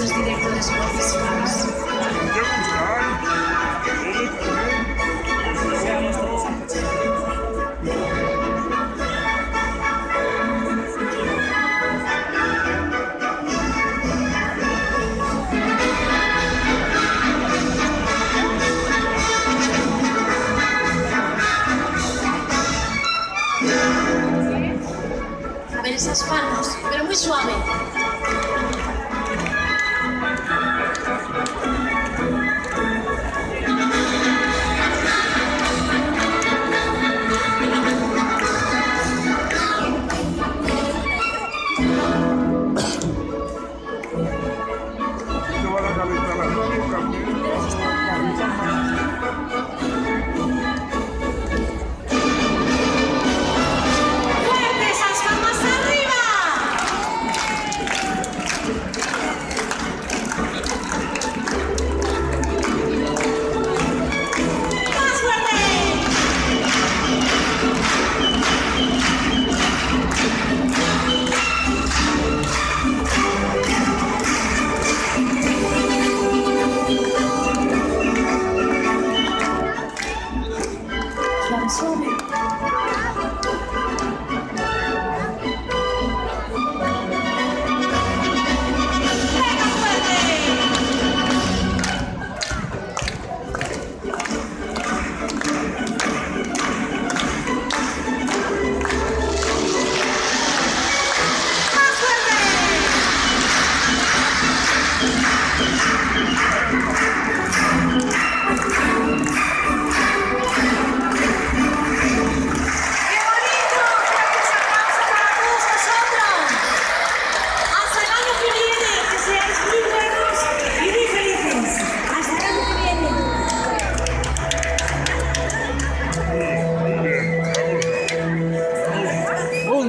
directores. A ver esas manos, pero muy suave. 有鱼酱 Suave, suave.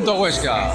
どこですか？